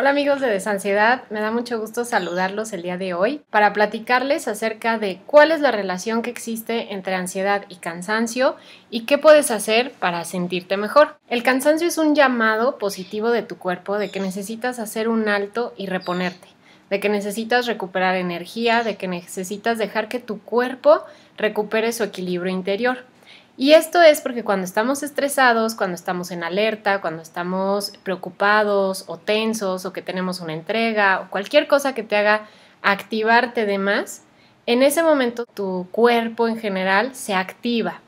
Hola amigos de Desansiedad, me da mucho gusto saludarlos el día de hoy para platicarles acerca de cuál es la relación que existe entre ansiedad y cansancio y qué puedes hacer para sentirte mejor. El cansancio es un llamado positivo de tu cuerpo de que necesitas hacer un alto y reponerte, de que necesitas recuperar energía, de que necesitas dejar que tu cuerpo recupere su equilibrio interior. Y esto es porque cuando estamos estresados, cuando estamos en alerta, cuando estamos preocupados o tensos o que tenemos una entrega o cualquier cosa que te haga activarte de más, en ese momento tu cuerpo en general se activa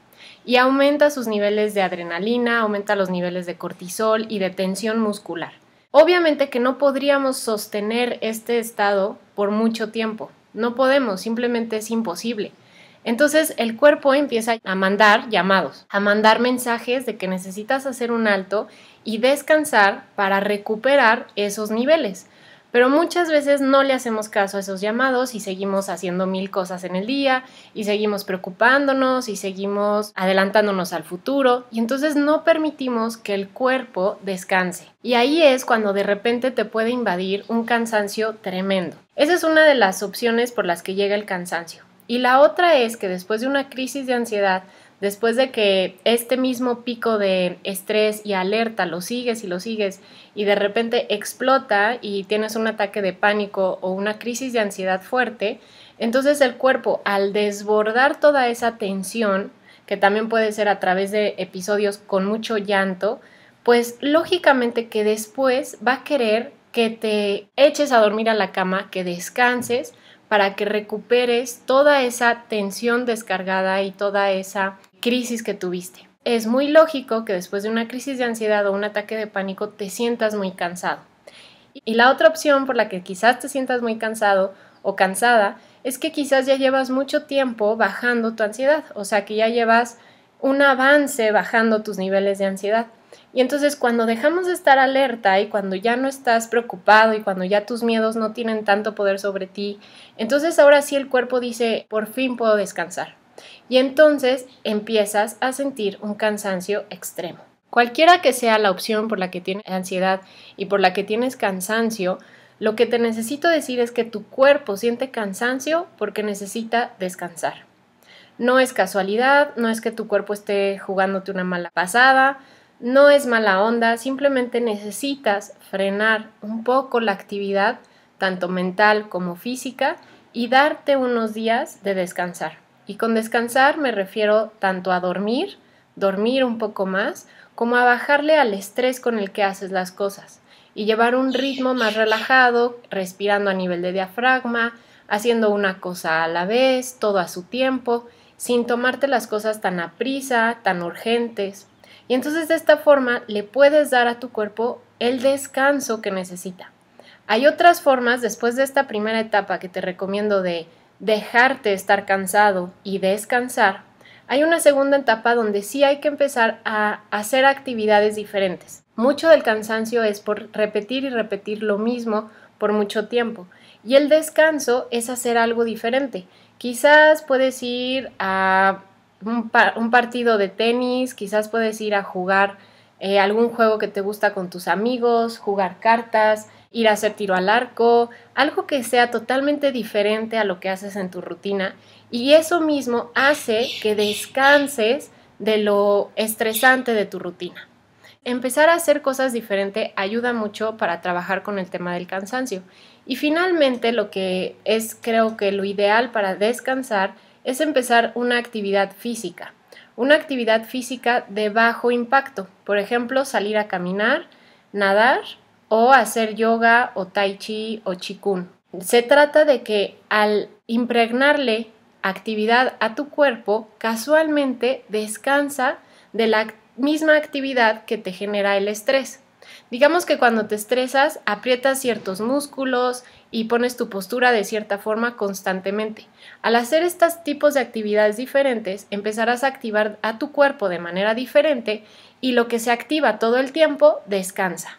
y aumenta sus niveles de adrenalina, aumenta los niveles de cortisol y de tensión muscular. Obviamente que no podríamos sostener este estado por mucho tiempo. No podemos, simplemente es imposible. Entonces el cuerpo empieza a mandar llamados, a mandar mensajes de que necesitas hacer un alto y descansar para recuperar esos niveles. Pero muchas veces no le hacemos caso a esos llamados y seguimos haciendo mil cosas en el día y seguimos preocupándonos y seguimos adelantándonos al futuro y entonces no permitimos que el cuerpo descanse. Y ahí es cuando de repente te puede invadir un cansancio tremendo. Esa es una de las opciones por las que llega el cansancio. Y la otra es que después de una crisis de ansiedad, después de que este mismo pico de estrés y alerta lo sigues y lo sigues y de repente explota y tienes un ataque de pánico o una crisis de ansiedad fuerte, entonces el cuerpo al desbordar toda esa tensión, que también puede ser a través de episodios con mucho llanto, pues lógicamente que después va a querer que te eches a dormir a la cama, que descanses, para que recuperes toda esa tensión descargada y toda esa crisis que tuviste. Es muy lógico que después de una crisis de ansiedad o un ataque de pánico te sientas muy cansado. Y la otra opción por la que quizás te sientas muy cansado o cansada es que quizás ya llevas mucho tiempo bajando tu ansiedad, o sea que ya llevas un avance bajando tus niveles de ansiedad. Y entonces cuando dejamos de estar alerta y cuando ya no estás preocupado y cuando ya tus miedos no tienen tanto poder sobre ti, entonces ahora sí el cuerpo dice, por fin puedo descansar. Y entonces empiezas a sentir un cansancio extremo. Cualquiera que sea la opción por la que tienes ansiedad y por la que tienes cansancio, lo que te necesito decir es que tu cuerpo siente cansancio porque necesita descansar. No es casualidad, no es que tu cuerpo esté jugándote una mala pasada, no es mala onda, simplemente necesitas frenar un poco la actividad, tanto mental como física, y darte unos días de descansar. Y con descansar me refiero tanto a dormir, dormir un poco más, como a bajarle al estrés con el que haces las cosas y llevar un ritmo más relajado, respirando a nivel de diafragma, haciendo una cosa a la vez, todo a su tiempo, sin tomarte las cosas tan a prisa, tan urgentes. Y entonces de esta forma le puedes dar a tu cuerpo el descanso que necesita. Hay otras formas después de esta primera etapa que te recomiendo de dejarte estar cansado y descansar. Hay una segunda etapa donde sí hay que empezar a hacer actividades diferentes. Mucho del cansancio es por repetir y repetir lo mismo por mucho tiempo. Y el descanso es hacer algo diferente. Quizás puedes ir a un, partido de tenis, quizás puedes ir a jugar eh, algún juego que te gusta con tus amigos, jugar cartas, ir a hacer tiro al arco, algo que sea totalmente diferente a lo que haces en tu rutina y eso mismo hace que descanses de lo estresante de tu rutina. Empezar a hacer cosas diferentes ayuda mucho para trabajar con el tema del cansancio. Y finalmente lo que es creo que lo ideal para descansar es empezar una actividad física, una actividad física de bajo impacto, por ejemplo, salir a caminar, nadar o hacer yoga o tai chi o chikun. Se trata de que al impregnarle actividad a tu cuerpo, casualmente descansa de la misma actividad que te genera el estrés. Digamos que cuando te estresas, aprietas ciertos músculos y pones tu postura de cierta forma constantemente. Al hacer estos tipos de actividades diferentes, empezarás a activar a tu cuerpo de manera diferente y lo que se activa todo el tiempo descansa.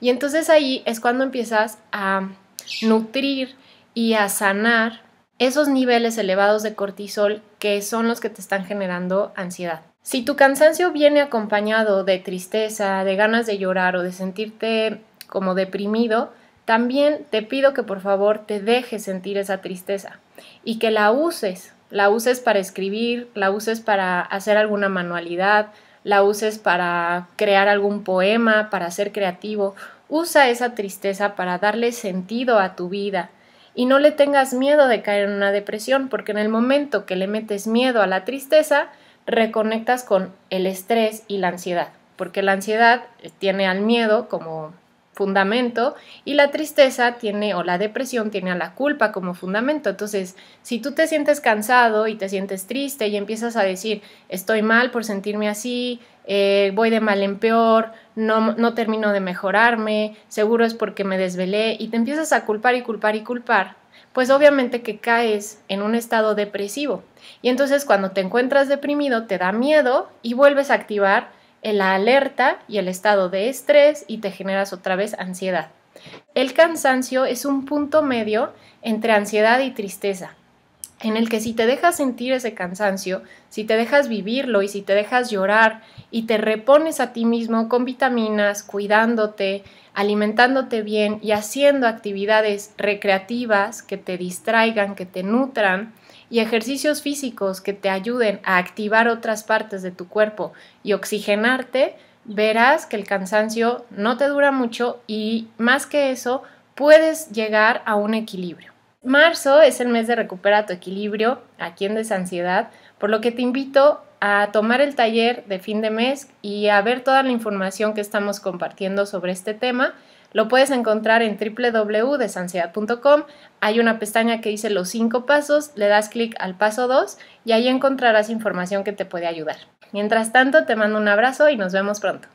Y entonces ahí es cuando empiezas a nutrir y a sanar esos niveles elevados de cortisol que son los que te están generando ansiedad. Si tu cansancio viene acompañado de tristeza, de ganas de llorar o de sentirte como deprimido, también te pido que por favor te dejes sentir esa tristeza y que la uses, la uses para escribir, la uses para hacer alguna manualidad, la uses para crear algún poema, para ser creativo. Usa esa tristeza para darle sentido a tu vida y no le tengas miedo de caer en una depresión, porque en el momento que le metes miedo a la tristeza, reconectas con el estrés y la ansiedad, porque la ansiedad tiene al miedo como fundamento y la tristeza tiene o la depresión tiene a la culpa como fundamento. Entonces, si tú te sientes cansado y te sientes triste y empiezas a decir, estoy mal por sentirme así, eh, voy de mal en peor, no, no termino de mejorarme, seguro es porque me desvelé y te empiezas a culpar y culpar y culpar, pues obviamente que caes en un estado depresivo. Y entonces cuando te encuentras deprimido te da miedo y vuelves a activar la alerta y el estado de estrés y te generas otra vez ansiedad. El cansancio es un punto medio entre ansiedad y tristeza, en el que si te dejas sentir ese cansancio, si te dejas vivirlo y si te dejas llorar y te repones a ti mismo con vitaminas, cuidándote, alimentándote bien y haciendo actividades recreativas que te distraigan, que te nutran, y ejercicios físicos que te ayuden a activar otras partes de tu cuerpo y oxigenarte, verás que el cansancio no te dura mucho y más que eso, puedes llegar a un equilibrio. Marzo es el mes de recupera tu equilibrio aquí en Desansiedad, por lo que te invito a tomar el taller de fin de mes y a ver toda la información que estamos compartiendo sobre este tema lo puedes encontrar en www.desansiedad.com. Hay una pestaña que dice los cinco pasos, le das clic al paso 2 y ahí encontrarás información que te puede ayudar. Mientras tanto, te mando un abrazo y nos vemos pronto.